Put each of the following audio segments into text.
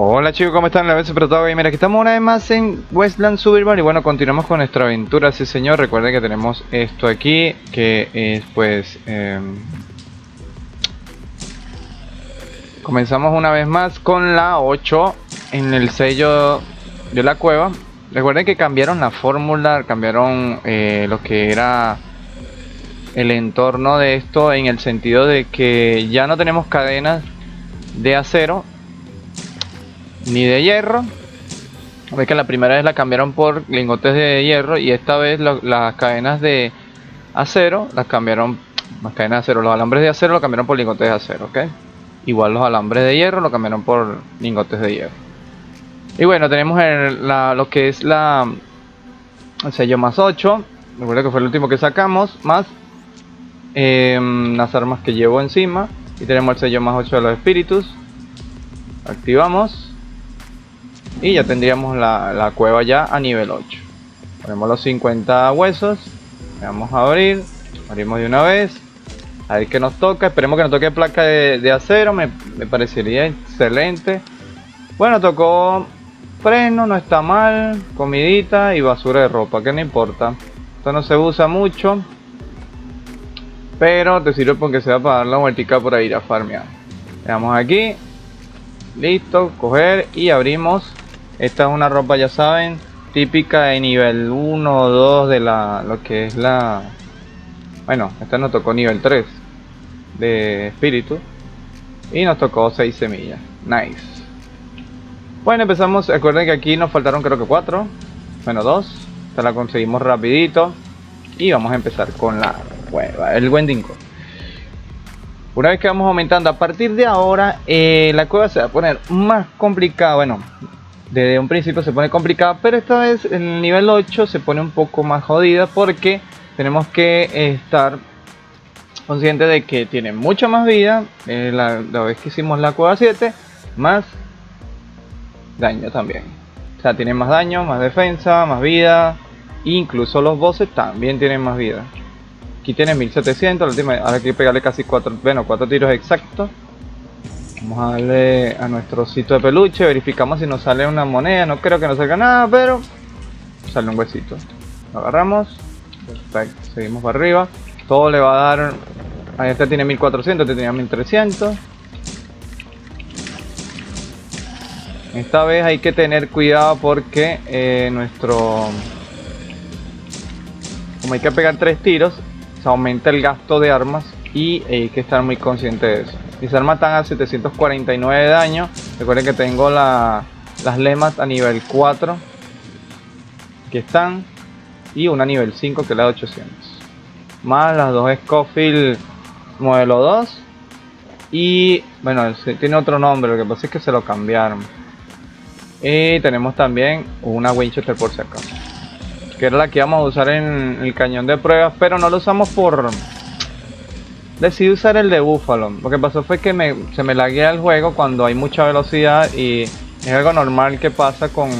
Hola chicos, ¿cómo están? La vez Protado Gamer, aquí estamos una vez más en Westland Survival y bueno, continuamos con nuestra aventura, sí señor, recuerden que tenemos esto aquí, que es pues... em, comenzamos una vez más con la 8 en el sello de la cueva. Recuerden que cambiaron la fórmula, cambiaron eh, lo que era el entorno de esto en el sentido de que ya no tenemos cadenas de acero ni de hierro. Ves que la primera vez la cambiaron por lingotes de hierro y esta vez las cadenas de acero las cambiaron, las cadenas de acero, los alambres de acero lo cambiaron por lingotes de acero, ¿ok? Igual los alambres de hierro lo cambiaron por lingotes de hierro. Y bueno, tenemos la- lo que es la el sello más 8. Recuerda que fue el último que sacamos. Más em, las armas que llevo encima. Y tenemos el sello más 8 de los espíritus. Activamos. Y ya tendríamos la, la cueva ya a nivel 8. Ponemos los 50 huesos. Vamos a abrir. Abrimos de una vez. A ver qué nos toca. Esperemos que nos toque placa de, acero. Me, me parecería excelente. Bueno, tocó freno, no está mal. Comidita y basura de ropa. Que no importa. Esto no se usa mucho. Pero te sirve porque sea para dar la vueltica por ahí a farmear. Le damos aquí. Listo, coger y abrimos. Esta es una ropa, ya saben, típica de nivel 1 o 2 de la lo que es la bueno, esta nos tocó nivel 3 de espíritu y nos tocó 6 semillas. Nice. Bueno, empezamos, recuerden que aquí nos faltaron creo que 4, bueno 2. Esta la conseguimos rapidito y vamos a empezar con la cueva, el Wendingo. Una vez que vamos aumentando, a partir de ahora eh, la cueva se va a poner más complicada. Bueno, desde un principio se pone complicada, pero esta vez en el nivel 8 se pone un poco más jodida porque tenemos que estar conscientes de que tiene mucha más vida. eh, la, vez que hicimos la cueva 7, más daño también. O sea, tiene más daño, más defensa, más vida. Incluso los bosses también tienen más vida. Aquí tiene 1700, la ahora hay que pegarle casi 4, bueno, 4 tiros exactos. Vamos a darle a nuestro sitio de peluche, verificamos si nos sale una moneda, no creo que nos salga nada, pero sale un huesito. Lo agarramos, perfecto, seguimos para arriba. Todo le va a dar, a este tiene 1400, este tenía 1300. Esta vez hay que tener cuidado porque eh, nuestro... Como hay que pegar tres tiros, se aumenta el gasto de armas y hay que estar muy consciente de eso. Mis armas están a 749 de daño. Recuerden que tengo la- las lemas a nivel 4 que están y una nivel 5 que es la de 800. Más las dos Scofield modelo 2 y bueno, tiene otro nombre, lo que pasa es que se lo cambiaron. Y tenemos también una Winchester por si acaso. Que era la que íbamos a usar en el cañón de pruebas, pero no lo usamos por... Decidí usar el de Buffalo. Lo que pasó fue que me- se me laguea el juego cuando hay mucha velocidad y es algo normal que pasa con...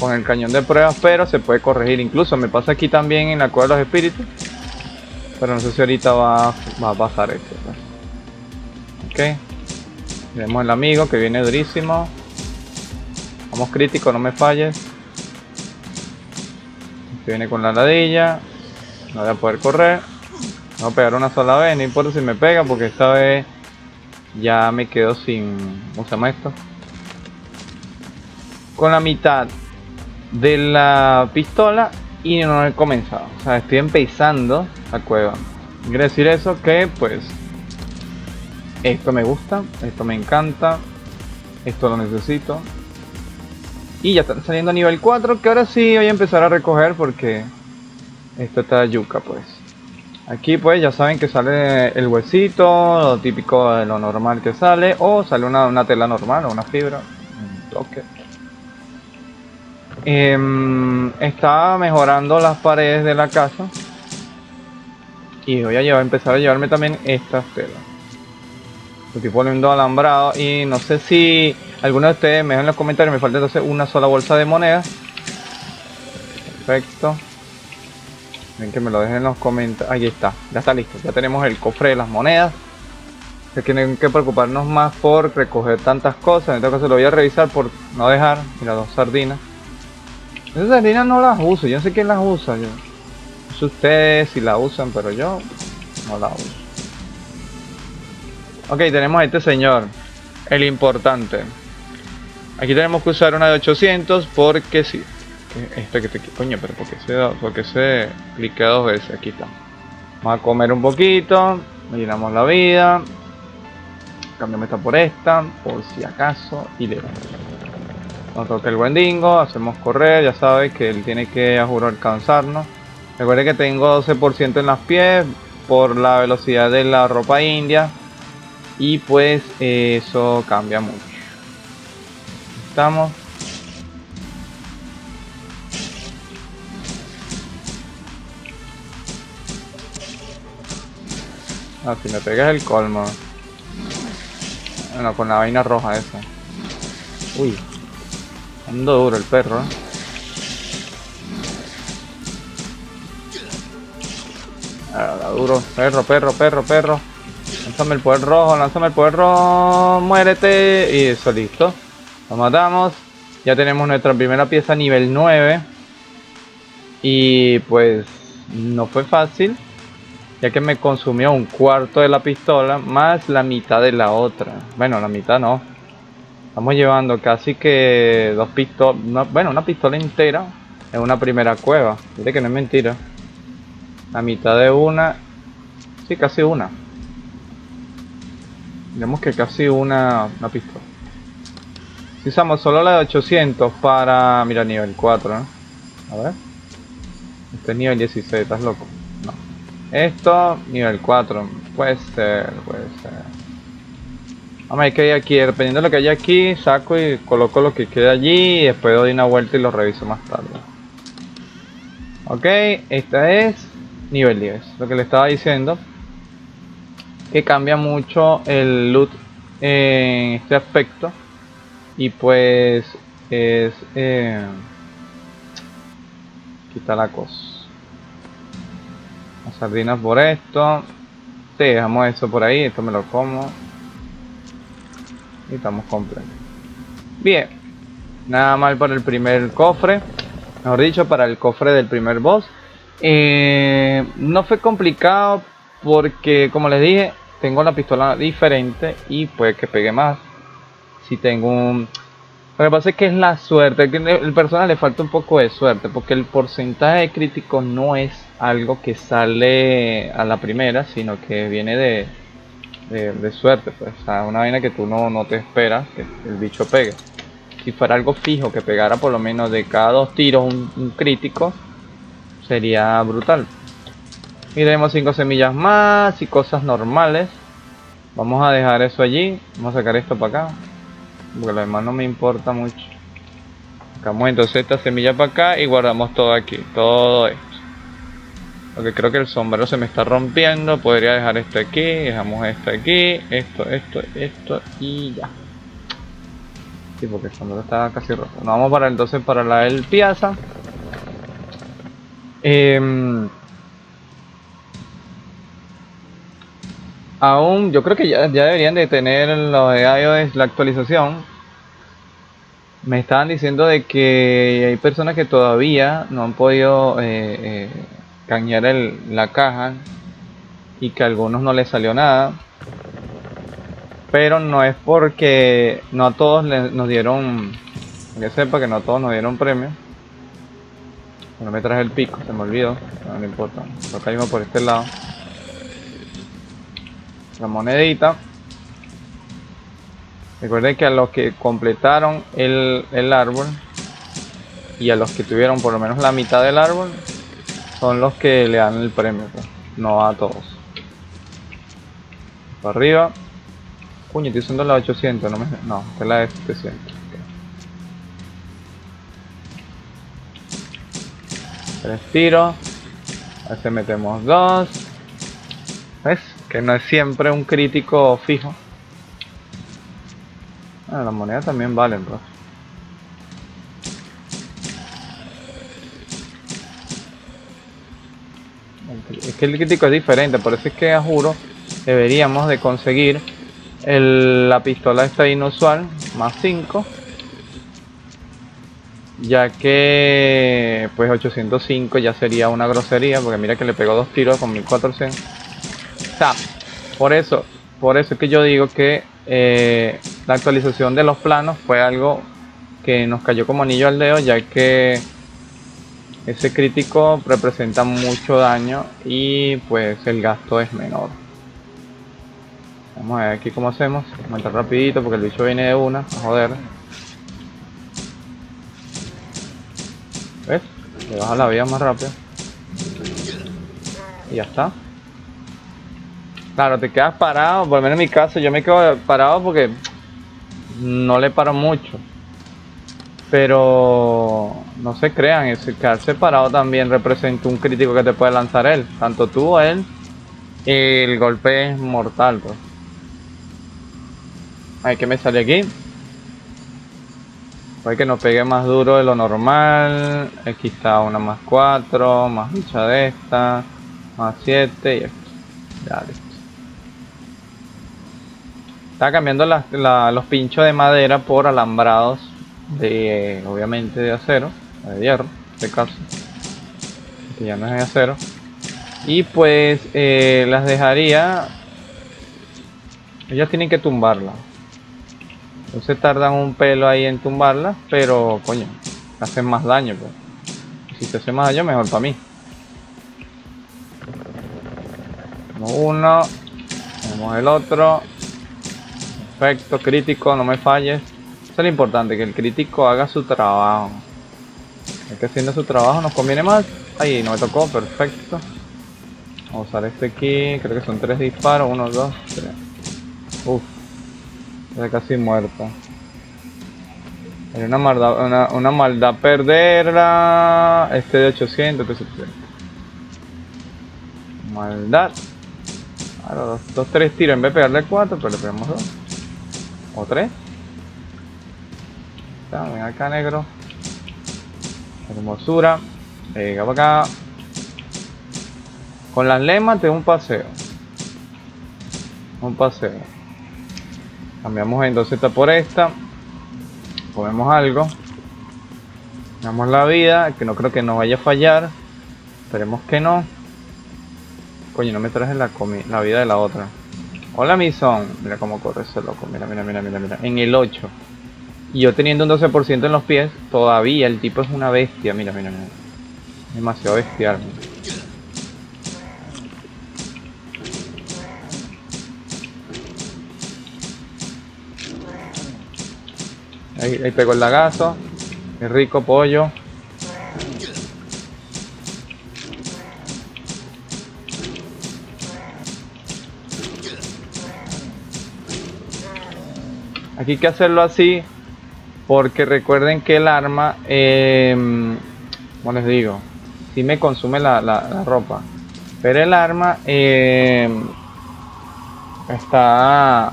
Con el cañón de pruebas, pero se puede corregir. Incluso me pasa aquí también en la cueva de los espíritus. Pero no sé si ahorita va, va a pasar esto. pues. Ok. Tenemos el amigo que viene durísimo. Vamos crítico, no me falles. Este viene con la ladilla. No voy a poder correr. Voy a pegar una sola vez, no importa si me pega porque esta vez ya me quedo sin. ¿Cómo se llama esto? Con la mitad de la pistola y no he comenzado. O sea, estoy empezando la cueva. Quiere decir eso que pues esto me gusta, esto me encanta, esto lo necesito. Y ya están saliendo a nivel 4, que ahora sí voy a empezar a recoger porque esto está yuca pues. Aquí pues ya saben que sale el huesito, lo típico de lo normal que sale, o sale una, una tela normal o una fibra, un bloque. Em, está mejorando las paredes de la casa. Y voy a llevar, empezar a llevarme también estas telas. Estoy poniendo alambrado y no sé si alguno de ustedes me dejan en los comentarios. Me falta entonces una sola bolsa de monedas. Perfecto. Ven que me lo dejen en los comentarios. Ahí está, ya está listo. Ya tenemos el cofre de las monedas. Se tienen que preocuparnos más por recoger tantas cosas. En este caso lo voy a revisar por no dejar. Mira, dos sardinas. Esas sardinas no las uso. Yo no sé quién las usa. Yo no sé ustedes si las usan, pero yo no las uso. Ok, tenemos a este señor. El importante. Aquí tenemos que usar una de 800 porque sí. Esto que te coño, pero porque se, porque se cliquea dos veces. Aquí está. Vamos a comer un poquito. Llenamos la vida. Cambiamos esta por esta, por si acaso. Y le. Nos toca el Wendigo. Hacemos correr. Ya sabes que él tiene que, a juro, alcanzarnos. Recuerden que tengo 12% en las pies por la velocidad de la ropa india. Y pues eso cambia mucho. Estamos. Ah, si me pegas el colmo. Bueno, con la vaina roja esa. Uy. Ando duro el perro, ¿eh? Ah, duro. Perro, perro, perro, perro. Lánzame el poder rojo, lánzame el poder rojo. Muérete. Y eso, listo. Lo matamos. Ya tenemos nuestra primera pieza nivel 9. Y pues no fue fácil. Ya que me consumió un cuarto de la pistola más la mitad de la otra. Bueno, la mitad no. Estamos llevando casi que dos pistolas. Bueno, una pistola entera en una primera cueva. Mire que no es mentira. La mitad de una. Sí, casi una. Vemos que casi una, una pistola. Si usamos solo la de 800 para... Mira, nivel 4, ¿no? A ver. Este es nivel 16, ¿estás loco? Esto, nivel 4. Puede ser, puede ser. Vamos a ver qué hay aquí. Dependiendo de lo que haya aquí, saco y coloco lo que quede allí. Y después doy una vuelta y lo reviso más tarde. Ok, esta es nivel 10. Lo que le estaba diciendo. Que cambia mucho el loot en este aspecto. Y pues es... Eh, quita la cosa sardinas por esto. Sí, dejamos eso por ahí. Esto me lo como. Y estamos completos. Bien. Nada mal para el primer cofre. Mejor dicho, para el cofre del primer boss. Eh, no fue complicado porque, como les dije, tengo la pistola diferente y puede que pegue más. Si tengo un... Lo que pasa es que es la suerte, que el personal le falta un poco de suerte, porque el porcentaje de críticos no es algo que sale a la primera, sino que viene de, de, suerte, pues, o sea, una vaina que tú no, no te esperas que el bicho pegue. Si fuera algo fijo, que pegara por lo menos de cada dos tiros un, crítico, sería brutal. Y tenemos 5 semillas más y cosas normales. Vamos a dejar eso allí. Vamos a sacar esto para acá. Porque lo demás no me importa mucho. Sacamos entonces esta semilla para acá y guardamos todo aquí. Todo esto. Porque creo que el sombrero se me está rompiendo. Podría dejar esto aquí. Dejamos esto aquí. Esto, esto, esto y ya. Sí, porque el sombrero está casi roto. Nos vamos para entonces para la del Piazza. Em, aún, yo creo que ya, deberían de tener lo de iOS la actualización. Me estaban diciendo de que hay personas que todavía no han podido eh, eh, cañar el, la caja y que a algunos no les salió nada. Pero no es porque no a todos nos dieron, que sepa que no a todos nos dieron premio. No me traje el pico, se me olvidó, no, importa. Lo caímos por este lado. La monedita. Recuerden que a los que completaron el, el árbol y a los que tuvieron por lo menos la mitad del árbol, son los que le dan el premio, pues. no a todos. Arriba. Puño, estoy usando la 800, no me... No, es la de 700. Tres tiros. A este metemos dos. ¿Ves? Que no es siempre un crítico fijo. Bueno, las monedas también valen, pues. Es que el crítico es diferente, por eso es que a juro deberíamos de conseguir la pistola está inusual, más 5. Ya que pues 805 ya sería una grosería, porque mira que le pegó dos tiros con 1400. Por eso, por eso es que yo digo que eh, la actualización de los planos fue algo que nos cayó como anillo al dedo, ya que ese crítico representa mucho daño y pues el gasto es menor. Vamos a ver aquí cómo hacemos. Vamos a entrar rapidito porque el bicho viene de una. A joder. ¿Ves? Le baja la vida más rápido. Y ya está. Claro, te quedas parado. Por lo menos en mi caso yo me quedo parado porque no le paro mucho. Pero no se crean, ese quedarse parado también representa un crítico que te puede lanzar él. Tanto tú o él. Y el golpe es mortal, pues. Ay, que me sale aquí. Puede que nos pegue más duro de lo normal. Aquí está una más 4, más mucha de esta, más 7 y esto. Está cambiando los pinchos de madera por alambrados de, obviamente, de acero, de hierro, en este caso. Que ya no es de acero. Y pues eh, las dejaría. Ellas tienen que tumbarla. Entonces tardan un pelo ahí en tumbarla, pero coño, hacen más daño. Pues. Si te hace más daño, mejor para mí. Uno, tenemos el otro. Perfecto, crítico, no me falles. Eso es lo importante, que el crítico haga su trabajo. Es que haciendo su trabajo nos conviene más. Ahí, no me tocó, perfecto. Vamos a usar este aquí, creo que son tres disparos, uno, dos, tres. Uf. Está casi muerta. Es una maldad, una, maldad perderla. Este de 800, este 700. Maldad. Ahora dos, dos, tres tiros. En vez de pegarle cuatro, pero le pegamos dos. O tres. ven acá, negro. Hermosura. Venga para acá. Con las lemas tengo un paseo. Un paseo. Cambiamos entonces esta por esta. Comemos algo. Damos la vida, que no creo que nos vaya a fallar. Esperemos que no. Coño, no me traje la, la vida de la otra. Hola, Mison. Mira cómo corre ese loco. Mira, mira, mira, mira, mira. En el 8. Y yo teniendo un 12% en los pies, todavía el tipo es una bestia. Mira, mira, mira. Demasiado bestial. Ahí, ahí pegó el lagazo. Qué rico pollo. Que hacerlo así porque recuerden que el arma, eh, como les digo, si me consume la, ropa. Pero el arma em, está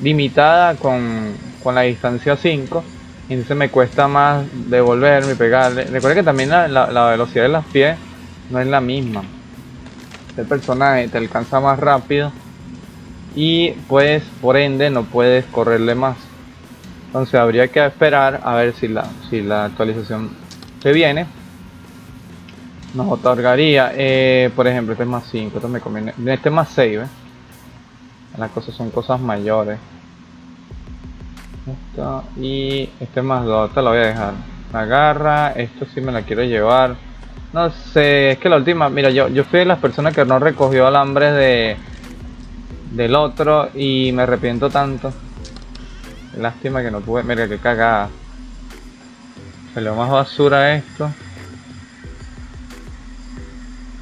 limitada con con la distancia 5 y entonces me cuesta más devolverme y pegarle. Recuerda que también la, velocidad de las pies no es la misma. El personaje te alcanza más rápido y pues por ende no puedes correrle más. Entonces habría que esperar a ver si la, si la actualización se viene. Nos otorgaría, eh, por ejemplo, este es más 5, este me conviene. Este es más 6, Las cosas son cosas mayores y este más dos, esta lo voy a dejar. La garra, esto sí me la quiero llevar. No sé, es que la última, mira, yo, yo fui de las personas que no recogió alambres de del otro y me arrepiento tanto. Lástima que no pude, mira que cagada. Salió más basura esto.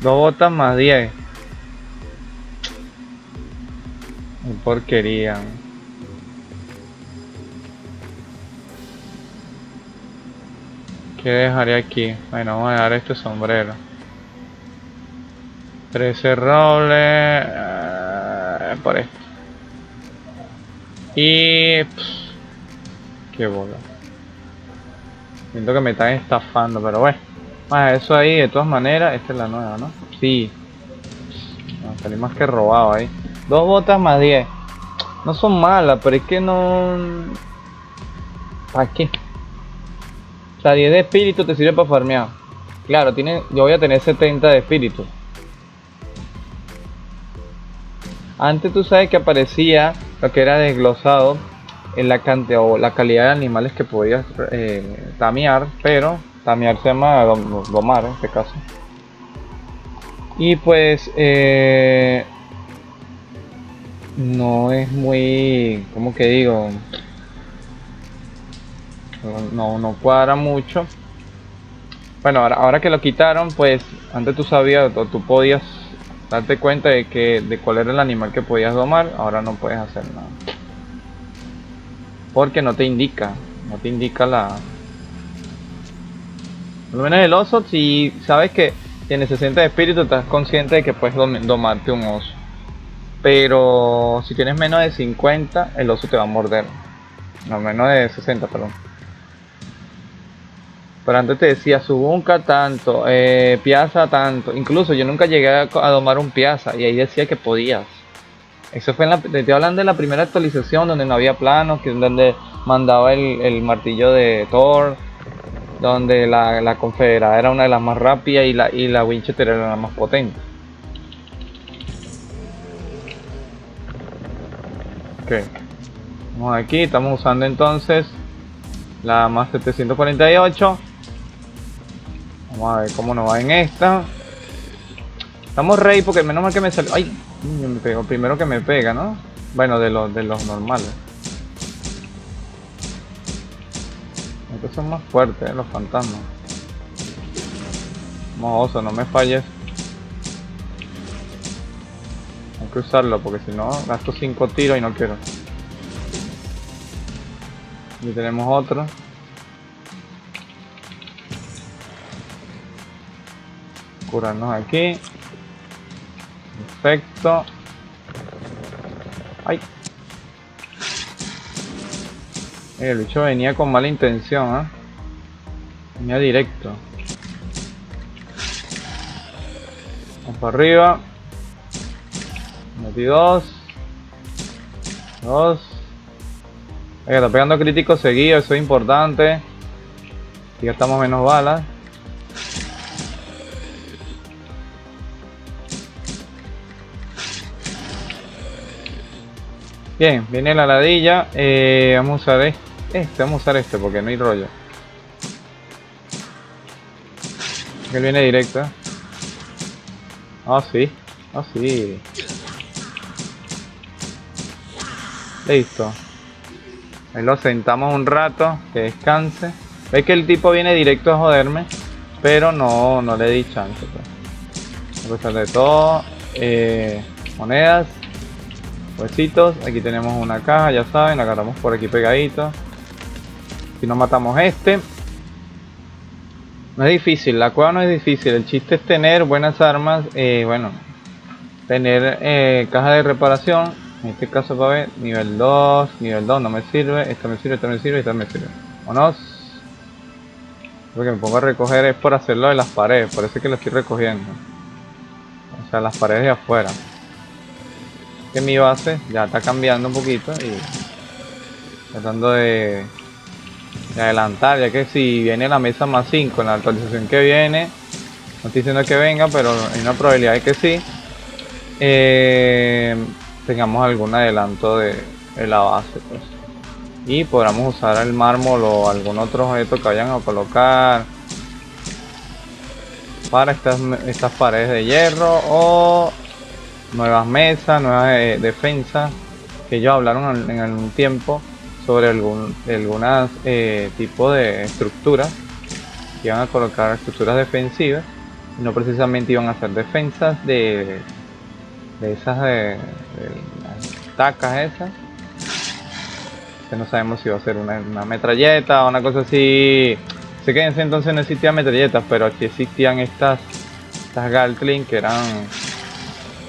Dos botas más 10. Porquería. ¿Qué dejaré aquí? Bueno, vamos a dejar este sombrero. 13 robles. Eh, por esto. Y... qué bola. Siento que me están estafando, pero bueno. Más eso ahí, de todas maneras, esta es la nueva, ¿no? Sí. No, salí más que robado ahí. Dos botas más 10. No son malas, pero es que no... ¿Para qué? O sea, 10 de espíritu te sirve para farmear. Claro, tiene, yo voy a tener 70 de espíritu. Antes tú sabes que aparecía lo que era desglosado la cantidad o la calidad de animales que podías eh, tamear, pero tamear se llama domar en este caso. Y pues eh, no es muy, como que digo? No, no cuadra mucho. Bueno, ahora, ahora que lo quitaron, pues antes tú sabías o tú podías darte cuenta de que de cuál era el animal que podías domar, ahora no puedes hacer nada. Porque no te indica, no te indica la... Por lo menos el oso, si sabes que tiene 60 de espíritu, estás consciente de que puedes domarte un oso. Pero si tienes menos de 50, el oso te va a morder. No, menos de 60, perdón. Pero antes te decía, subunca tanto, eh, piazza tanto. Incluso yo nunca llegué a, domar un piazza y ahí decía que podías. Eso fue en la, te estoy hablando de la primera actualización donde no había planos, donde mandaba el, martillo de Thor, donde la, la, confederada era una de las más rápidas y la, y la Winchester era la más potente. Ok. Vamos aquí, estamos usando entonces la más 748. Vamos a ver cómo nos va en esta. Estamos rey porque menos mal que me salió. ¡Ay! Me pegó primero que me pega, ¿no? Bueno, de los de los normales. Estos son más fuertes, ¿eh? los fantasmas. Vamos, oso, no me falles. Hay que usarlo porque si no gasto 5 tiros y no quiero. Y tenemos otro. Curarnos aquí. Perfecto. Ay. El bicho venía con mala intención, ¿eh? Venía directo. Vamos para arriba. Metí dos. Dos. está pegando críticos seguidos, eso es importante. Y ya estamos menos balas. Bien, viene la ladilla. Eh, vamos a usar este, vamos a usar este porque no hay rollo. Él viene directo. Ah, sí. Ah, sí. Listo. Ahí lo sentamos un rato, que descanse. Ve que el tipo viene directo a joderme, pero no, no le di chance. Pues. A pesar de todo, eh, monedas, huesitos. Aquí tenemos una caja, ya saben, agarramos por aquí pegadito. Si no matamos este. No es difícil, la cueva no es difícil. El chiste es tener buenas armas, eh, bueno, tener eh, caja de reparación. En este caso, para ver, nivel 2, nivel 2 no me sirve, esto me sirve, esto me sirve, esto me sirve. Vámonos. Lo que me pongo a recoger es por hacerlo de las paredes, es que lo estoy recogiendo. O sea, las paredes de afuera mi base ya está cambiando un poquito y tratando de, adelantar, ya que si viene la mesa más 5 en la actualización que viene, no estoy diciendo que venga, pero hay una probabilidad de que sí, eh, tengamos algún adelanto de, la base. Pues. Y podamos usar el mármol o algún otro objeto que vayan a colocar para estas, estas paredes de hierro o nuevas mesas, nuevas eh, defensas, que ellos hablaron en, algún tiempo sobre algunas eh, tipos de estructuras que iban a colocar estructuras defensivas no precisamente iban a hacer defensas de, de esas de, las tacas esas que no sabemos si va a ser una, metralleta o una cosa así. Sé que en ese entonces no existían metralletas pero aquí existían estas estas Gatling que eran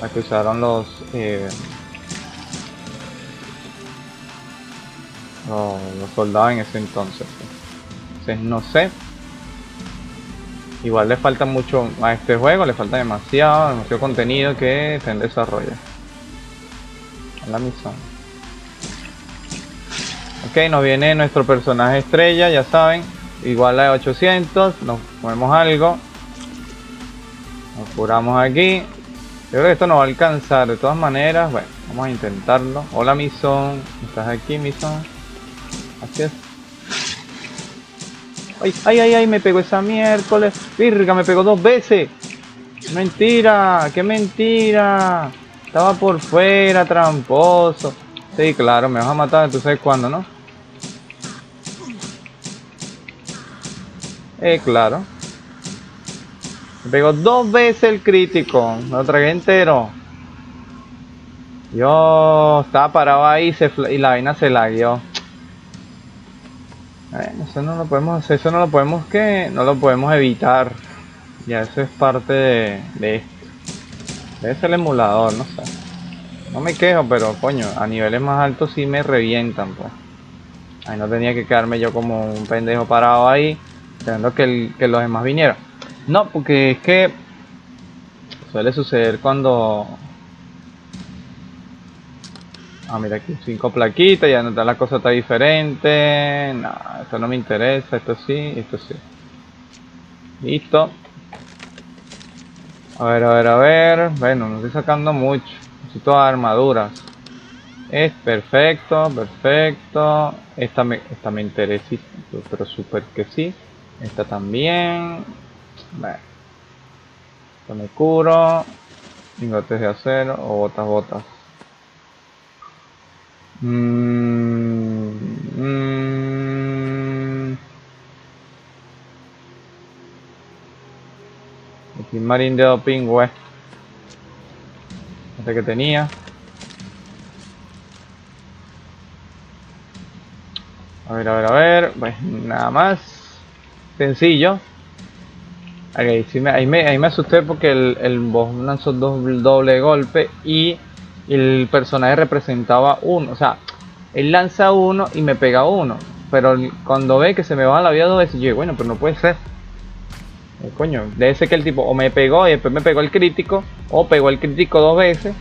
la que usaron los, eh, los, soldados en ese entonces. Entonces no sé. Igual le falta mucho a este juego, le falta demasiado, demasiado contenido que se en desarrollo. la misión. Ok, nos viene nuestro personaje estrella, ya saben. Igual a 800. Nos ponemos algo. Nos curamos aquí. Yo creo que esto nos va a alcanzar. De todas maneras, bueno, vamos a intentarlo. Hola, Mison. ¿Estás aquí, Mison? Así es. Ay, ay, ay, ay, me pegó esa miércoles. Virga, me pegó dos veces. Mentira, qué mentira. Estaba por fuera, tramposo. Sí, claro, me vas a matar, tú sabes cuándo, ¿no? Eh, claro. Me pegó dos veces el crítico. Lo tragué entero. Yo estaba parado ahí y, la vaina se lagueó. Bueno, eso no lo podemos hacer, eso no lo podemos que, no lo podemos evitar. Ya eso es parte de, de esto. Debe ser el emulador, no sé. No me quejo, pero coño, a niveles más altos sí me revientan, pues. Ahí no tenía que quedarme yo como un pendejo parado ahí, esperando que, que los demás vinieran. No, porque es que suele suceder cuando... Ah, mira aquí, cinco plaquitas, ya la cosa está diferente. No, esto no me interesa, esto sí, esto sí. Listo. A ver, a ver, a ver. Bueno, no estoy sacando mucho. Necesito armaduras. Es perfecto, perfecto. Esta me, esta me interesa, pero súper que sí. Esta también. Bueno. Esto me curo. Lingotes de acero o botas, botas. Mmm, Aquí Marine de Doping West. Este que tenía. A ver, a ver, a ver. Pues nada más. Sencillo. Okay, sí me, ahí, me, me asusté porque el, el boss lanzó dos doble golpe y el personaje representaba uno. O sea, él lanza uno y me pega uno. Pero cuando ve que se me va la vida dos veces, yo bueno, pero no puede ser. Eh, coño, debe ser que el tipo o me pegó y después me pegó el crítico, o pegó el crítico dos veces.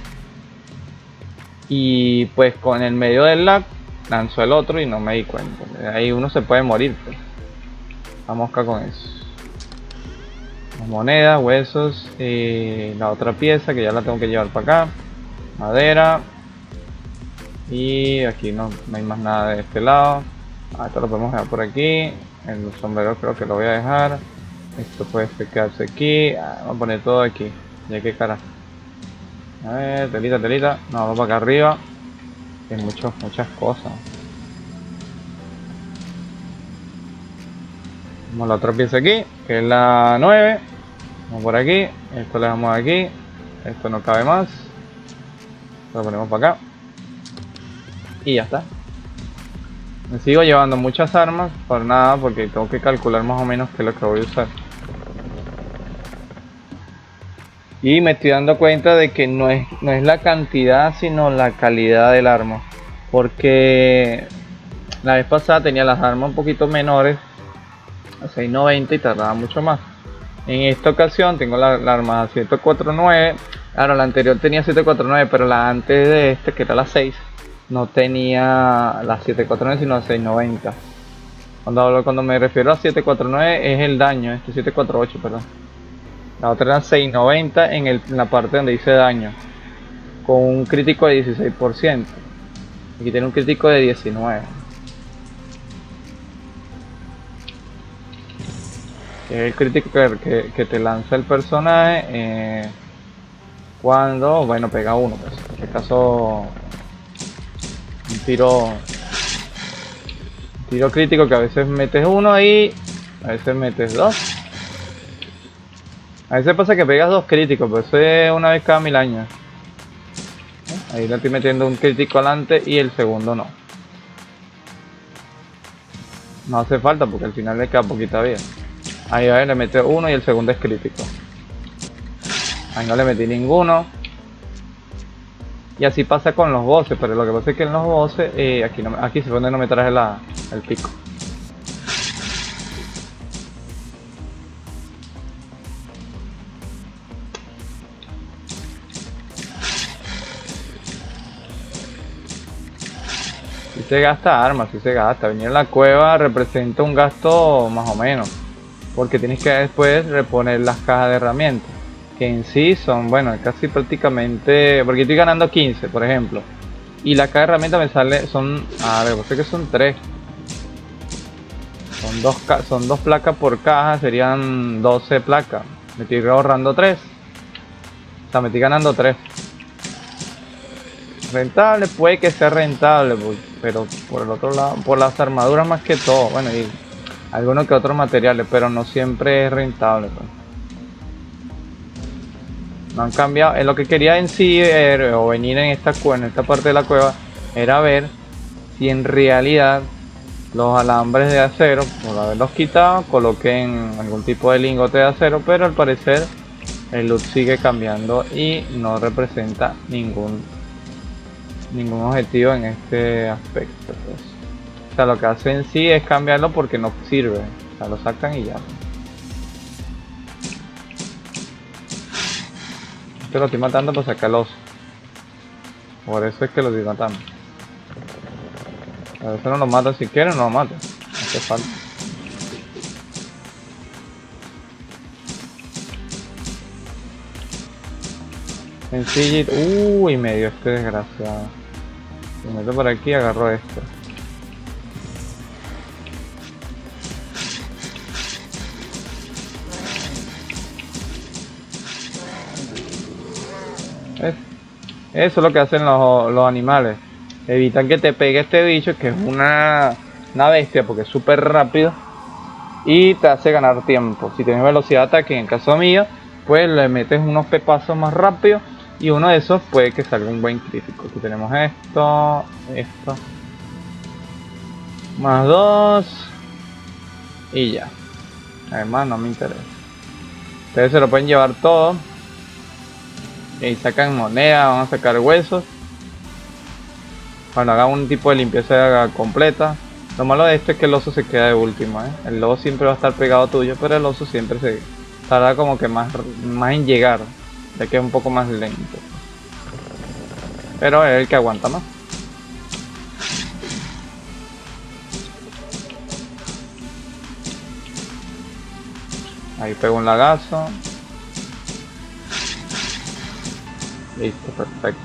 Y pues con el medio del lag lanzó el otro y no me di cuenta. Ahí uno se puede morir. Pues. Vamos acá con eso. Monedas, huesos y la otra pieza que ya la tengo que llevar para acá. Madera. Y aquí no, no hay más nada de este lado. Ah, esto lo podemos dejar por aquí. El sombrero creo que lo voy a dejar. Esto puede quedarse aquí. Ah, vamos a poner todo aquí. Ya que cara. A ver, telita, telita. No, vamos para acá arriba. Hay muchos, muchas cosas. Vamos a la otra pieza aquí, que es la 9. Vamos por aquí. Esto le damos aquí. Esto no cabe más. Lo ponemos para acá. Y ya está. Me sigo llevando muchas armas, por nada, porque tengo que calcular más o menos qué es lo que voy a usar. Y me estoy dando cuenta de que no es, no es la cantidad, sino la calidad del arma. Porque la vez pasada tenía las armas un poquito menores, a 690 y tardaba mucho más. En esta ocasión tengo la, arma a 749. Ahora la anterior tenía 749, pero la antes de este, que era la 6, no tenía la 749, sino la 690. Cuando, hablo, cuando me refiero a 749 es el daño, este 748, perdón. La otra era 690 en, el, en la parte donde dice daño. Con un crítico de 16%. Aquí tiene un crítico de 19. Que es el crítico que, te lanza el personaje eh, cuando, bueno, pega uno. Pues. En este caso, un tiro, un tiro crítico que a veces metes uno ahí, a veces metes dos. A veces pasa que pegas dos críticos, pero eso es una vez cada mil años. Ahí le estoy metiendo un crítico adelante y el segundo no. No hace falta porque al final le queda poquita vida. Ahí a le mete uno y el segundo es crítico. Ahí no le metí ninguno. Y así pasa con los bosses, pero lo que pasa es que en los bosses, eh, aquí, no, aquí se pone no me traje la, el pico. se gasta armas, si se gasta. Venir a la cueva representa un gasto más o menos. Porque tienes que después reponer las cajas de herramientas. Que en sí son, bueno, casi prácticamente... Porque estoy ganando 15, por ejemplo. Y la caja de herramientas me sale, son... A ver, sé que son 3. Son dos, son dos placas por caja, serían 12 placas. Me estoy ahorrando 3. O sea, me estoy ganando 3. Rentable, puede que sea rentable, pero por el otro lado, por las armaduras más que todo, bueno, y algunos que otros materiales, pero no siempre es rentable. Pues. No han cambiado, en lo que quería en sí o venir en esta, en esta parte de la cueva era ver si en realidad los alambres de acero, por haberlos quitado, coloquen algún tipo de lingote de acero, pero al parecer el loot sigue cambiando y no representa ningún ningún objetivo en este aspecto. Pues. O sea, lo que hacen sí es cambiarlo porque no sirve. O sea, lo sacan y ya. Este lo estoy matando para sacar el oso. Por eso es que lo estoy matando. A veces no lo mato si quieren, no lo mato. No hace falta. Sencillito. Uy, me dio este desgraciado. Me meto por aquí y agarro esto. Eso es lo que hacen los, animales. Evitan que te pegue este bicho que es una, una bestia porque es súper rápido y te hace ganar tiempo. Si tienes velocidad de ataque, en caso mío, pues le metes unos pepazos más rápido y uno de esos puede que salga un buen crítico. Aquí tenemos esto, esto. Más dos. Y ya. Además no me interesa. Ustedes se lo pueden llevar todo. Y sacan moneda, van a sacar huesos. Cuando hagan un tipo de limpieza completa. Lo malo de esto es que el oso se queda de último. ¿eh? El lobo siempre va a estar pegado tuyo, pero el oso siempre se tarda como que más, más en llegar ya que es un poco más lento. Pero es el que aguanta más. Ahí pego un lagazo. Listo, perfecto.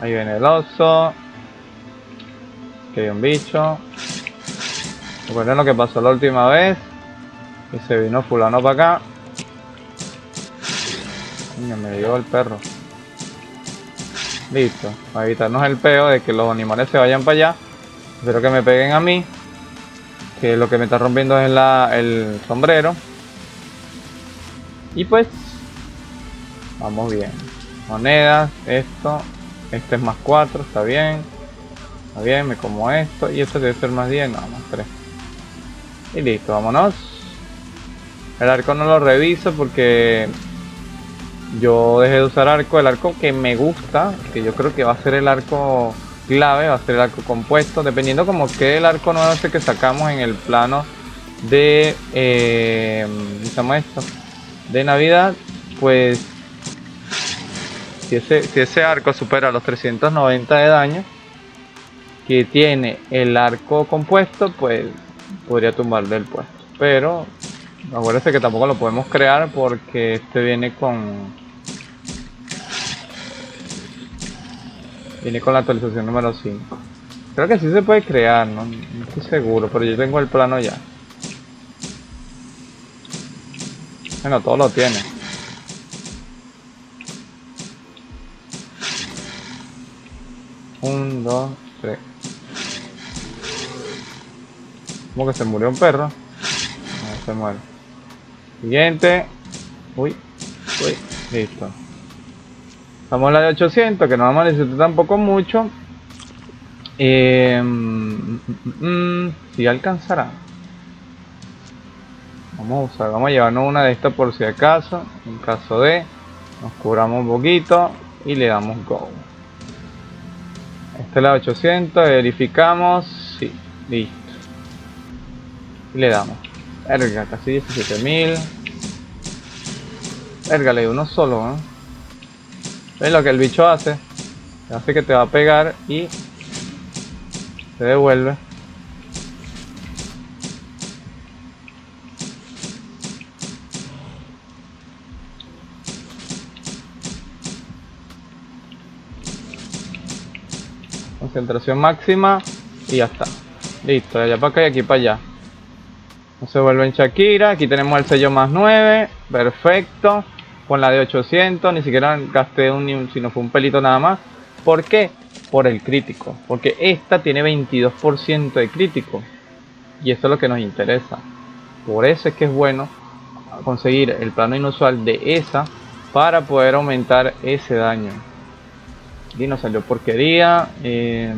Ahí viene el oso. Que hay un bicho. Recuerden lo que pasó la última vez. Y se vino fulano para acá me dio el perro. Listo. Para evitarnos el peo de que los animales se vayan para allá. Espero que me peguen a mí. Que lo que me está rompiendo es la, el sombrero. Y pues. Vamos bien. Monedas. Esto. Este es más 4. Está bien. Está bien. Me como esto. Y esto debe ser más 10. No, más 3. Y listo. Vámonos. El arco no lo reviso porque yo dejé de usar arco, el arco que me gusta, que yo creo que va a ser el arco clave, va a ser el arco compuesto, dependiendo como que el arco nuevo ese que sacamos en el plano de, eh, ¿cómo esto? De Navidad, pues si ese, si ese arco supera los 390 de daño que tiene el arco compuesto, pues podría tumbarle el puesto. Pero acuérdense que tampoco lo podemos crear porque este viene con Viene con la actualización número 5. Creo que sí se puede crear, no, estoy seguro, pero yo tengo el plano ya. Bueno, todo lo tiene. Un, dos, tres. Como que se murió un perro. Se muere. Siguiente. Uy, uy, listo. Vamos a la de 800, que no vamos a necesitar tampoco mucho. Eh, mm, mm, mm, si alcanzará. Vamos a usar, vamos a llevarnos una de estas por si acaso. En caso de, nos curamos un poquito y le damos go. Esta es la 800, verificamos. Sí, listo. Y le damos. Verga, casi 17.000. Verga, le uno solo, ¿eh? ¿Ves lo que el bicho hace? Hace que te va a pegar y Se devuelve. Concentración máxima y ya está. Listo, de allá para acá y aquí para allá. No se vuelve en Shakira. Aquí tenemos el sello más 9. Perfecto. Con la de 800. Ni siquiera gasté un, sino fue un pelito nada más. ¿Por qué? Por el crítico. Porque esta tiene 22% de crítico. Y eso es lo que nos interesa. Por eso es que es bueno conseguir el plano inusual de esa para poder aumentar ese daño. Nos salió porquería. Eh,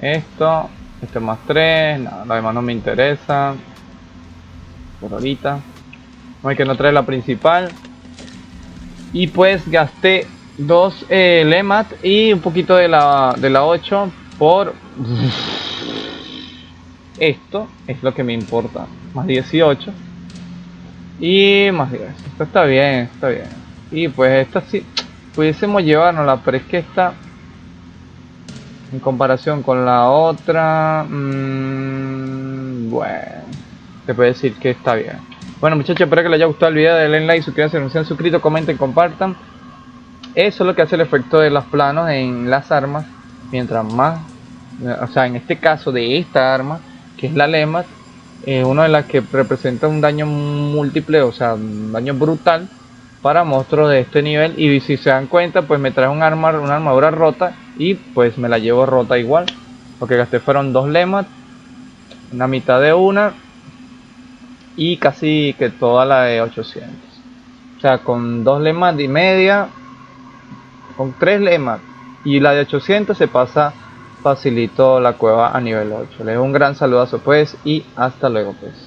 esto. Este más 3. Nada, lo demás no me interesa. Por ahorita. No hay que no trae la principal. Y pues gasté dos eh, Lemat y un poquito de la, de la 8 por esto es lo que me importa más 18 y más 10 esto está bien está bien y pues esta sí pudiésemos llevárnosla pero es que esta en comparación con la otra mmm, bueno te puede decir que está bien bueno muchachos espero que les haya gustado el video denle like suscríbanse no se han suscrito comenten compartan eso es lo que hace el efecto de los planos en las armas. Mientras más, o sea, en este caso de esta arma, que es la Lemat, es una de las que representa un daño múltiple, o sea, un daño brutal para monstruos de este nivel. Y si se dan cuenta, pues me trae un arma, una armadura rota y pues me la llevo rota igual. Lo que gasté fueron dos Lemat, una mitad de una y casi que toda la de 800. O sea, con dos Lemat y media con tres lemas y la de 800 se pasa facilito la cueva a nivel 8. Les doy un gran saludazo pues y hasta luego pues.